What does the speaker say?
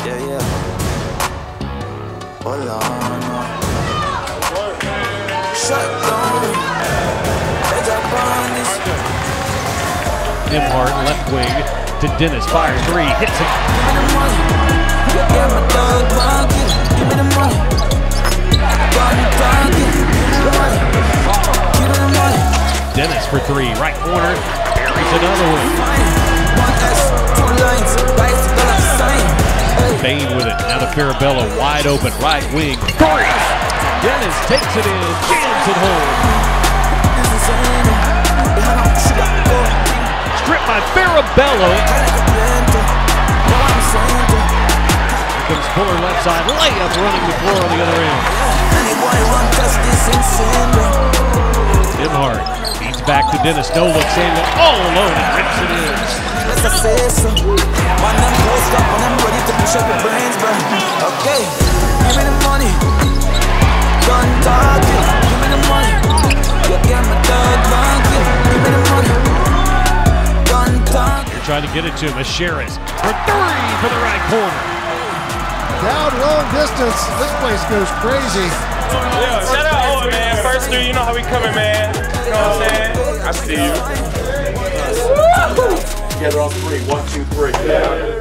Yeah, yeah. Oh, Hold on. Shut down. Edge up on this. Nembhard, left wing to Dennis. Fires three. Hits it. Give me the money. Yeah, yeah, my thug monkey. Give me the money. Gun donkey. Give me the money. Give me the money. Dennis for three. Right corner. Buries another. One With it. Now the Farabello wide open. Right wing. Three. Dennis takes it in. Jams it home. Stripped by Farabello. Like a blender. What I'm saying. Comes Fuller left side. Layup running the floor on the other end. Bro. Nembhard feeds back to Dennis. No look. Samuel all alone and rips it in. Okay, give me the money. Done talking. Give me the money. You get my thug monkey. Give me the money. Done talking. They're trying to get it to him. Aschieris for three for the right corner. Down long distance. This place goes crazy. Yeah, shout out Owen, man. First three, you know how we coming, man. You know what I'm saying? I see you. Together on three. One, two, three.